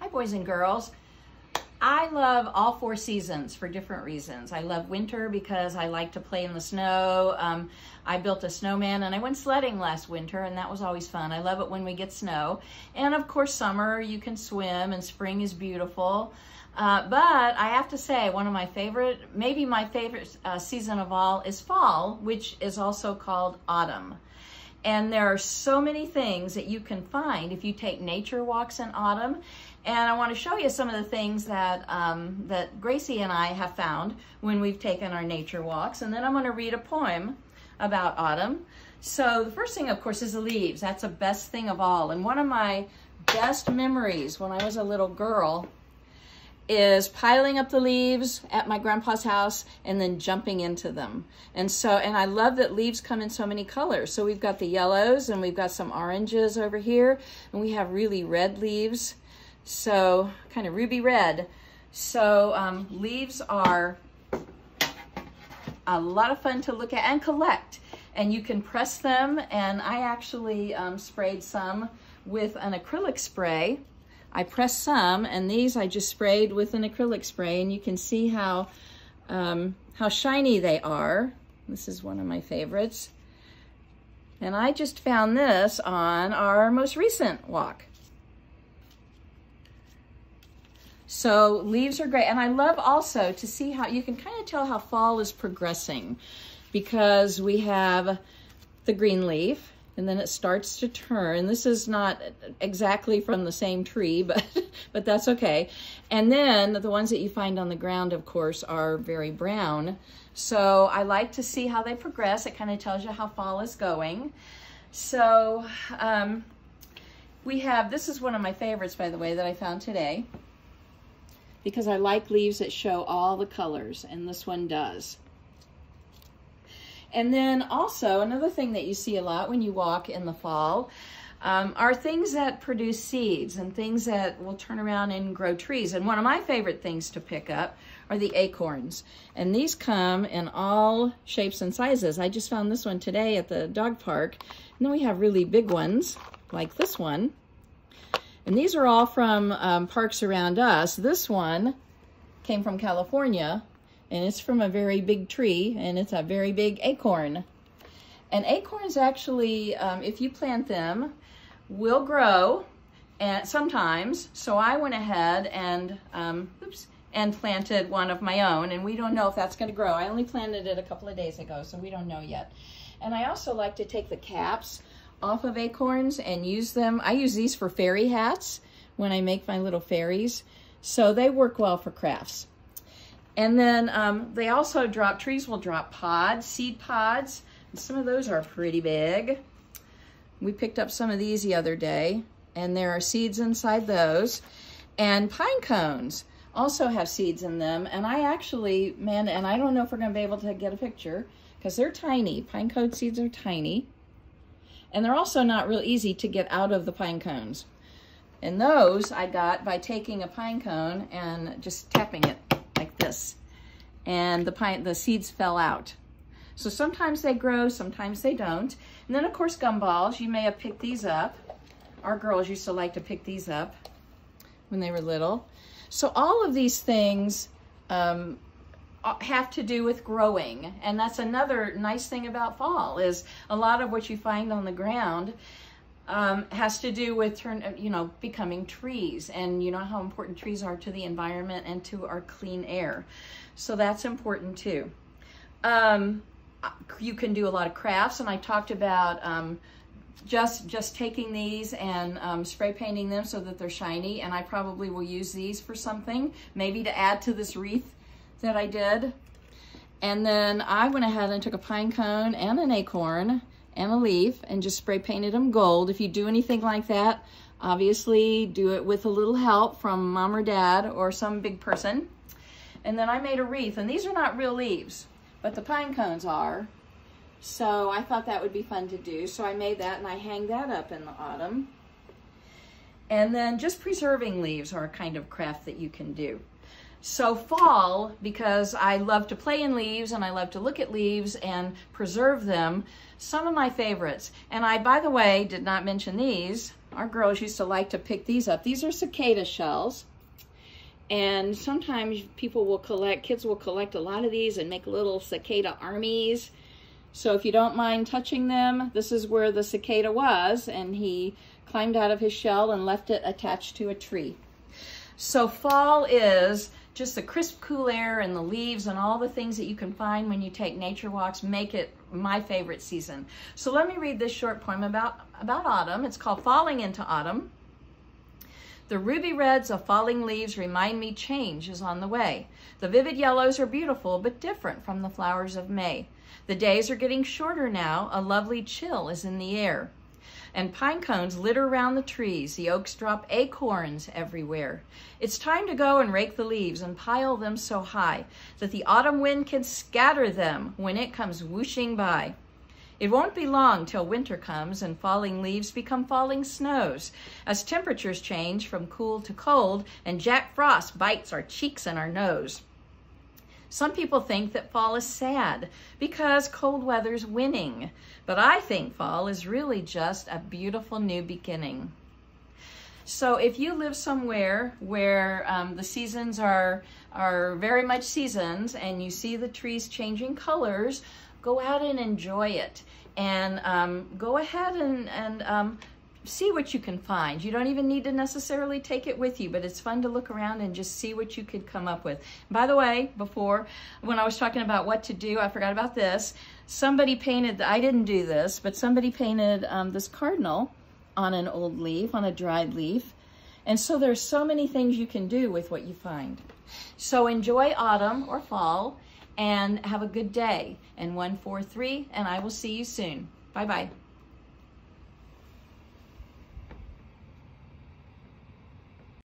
Hi, boys and girls. I love all four seasons for different reasons. I love winter because I like to play in the snow. Um, I built a snowman and I went sledding last winter and that was always fun. I love it when we get snow. And of course, summer, you can swim and spring is beautiful. Uh, but I have to say, one of my favorite, maybe my favorite uh, season of all is fall, which is also called autumn. And there are so many things that you can find if you take nature walks in autumn. And I want to show you some of the things that, um, that Gracie and I have found when we've taken our nature walks. And then I'm going to read a poem about autumn. So the first thing, of course, is the leaves. That's the best thing of all. And one of my best memories when I was a little girl is piling up the leaves at my grandpa's house and then jumping into them. And so, and I love that leaves come in so many colors. So we've got the yellows and we've got some oranges over here and we have really red leaves. So kind of ruby red. So um, leaves are a lot of fun to look at and collect. And you can press them and I actually um, sprayed some with an acrylic spray I pressed some and these I just sprayed with an acrylic spray and you can see how, um, how shiny they are. This is one of my favorites. And I just found this on our most recent walk. So leaves are great. And I love also to see how you can kind of tell how fall is progressing because we have the green leaf and then it starts to turn. This is not exactly from the same tree, but, but that's okay. And then the ones that you find on the ground, of course, are very brown. So I like to see how they progress. It kind of tells you how fall is going. So um, we have, this is one of my favorites, by the way, that I found today because I like leaves that show all the colors, and this one does. And then also another thing that you see a lot when you walk in the fall um, are things that produce seeds and things that will turn around and grow trees. And one of my favorite things to pick up are the acorns. And these come in all shapes and sizes. I just found this one today at the dog park. And then we have really big ones like this one. And these are all from um, parks around us. This one came from California and it's from a very big tree and it's a very big acorn. And acorns actually, um, if you plant them, will grow and sometimes. So I went ahead and, um, oops, and planted one of my own and we don't know if that's gonna grow. I only planted it a couple of days ago, so we don't know yet. And I also like to take the caps off of acorns and use them. I use these for fairy hats when I make my little fairies. So they work well for crafts. And then um, they also drop, trees will drop pods, seed pods. Some of those are pretty big. We picked up some of these the other day and there are seeds inside those. And pine cones also have seeds in them. And I actually, man, and I don't know if we're gonna be able to get a picture because they're tiny. Pine cone seeds are tiny. And they're also not real easy to get out of the pine cones. And those I got by taking a pine cone and just tapping it like this. And the, pine, the seeds fell out. So sometimes they grow, sometimes they don't. And then of course gumballs, you may have picked these up. Our girls used to like to pick these up when they were little. So all of these things um, have to do with growing. And that's another nice thing about fall is a lot of what you find on the ground um, has to do with turn, you know, becoming trees and you know how important trees are to the environment and to our clean air. So that's important too. Um, you can do a lot of crafts and I talked about um, just just taking these and um, spray painting them so that they're shiny and I probably will use these for something, maybe to add to this wreath that I did. And then I went ahead and took a pine cone and an acorn and a leaf and just spray painted them gold. If you do anything like that, obviously do it with a little help from mom or dad or some big person. And then I made a wreath, and these are not real leaves, but the pine cones are. So I thought that would be fun to do. So I made that and I hang that up in the autumn. And then just preserving leaves are a kind of craft that you can do. So fall, because I love to play in leaves and I love to look at leaves and preserve them, some of my favorites. And I, by the way, did not mention these. our girls used to like to pick these up. These are cicada shells. And sometimes people will collect, kids will collect a lot of these and make little cicada armies. So if you don't mind touching them, this is where the cicada was, and he climbed out of his shell and left it attached to a tree. So fall is just the crisp, cool air and the leaves and all the things that you can find when you take nature walks make it my favorite season. So let me read this short poem about, about autumn. It's called Falling into Autumn. The ruby reds of falling leaves remind me change is on the way. The vivid yellows are beautiful, but different from the flowers of May. The days are getting shorter now. A lovely chill is in the air. And pine cones litter round the trees. The oaks drop acorns everywhere. It's time to go and rake the leaves and pile them so high that the autumn wind can scatter them when it comes whooshing by. It won't be long till winter comes and falling leaves become falling snows as temperatures change from cool to cold and Jack Frost bites our cheeks and our nose. Some people think that fall is sad because cold weather's winning, but I think fall is really just a beautiful new beginning. So if you live somewhere where um, the seasons are, are very much seasons and you see the trees changing colors, go out and enjoy it. And um, go ahead and, and um, see what you can find. You don't even need to necessarily take it with you, but it's fun to look around and just see what you could come up with. By the way, before, when I was talking about what to do, I forgot about this. Somebody painted, I didn't do this, but somebody painted um, this cardinal on an old leaf, on a dried leaf. And so there's so many things you can do with what you find. So enjoy autumn or fall and have a good day. And 143, and I will see you soon. Bye-bye.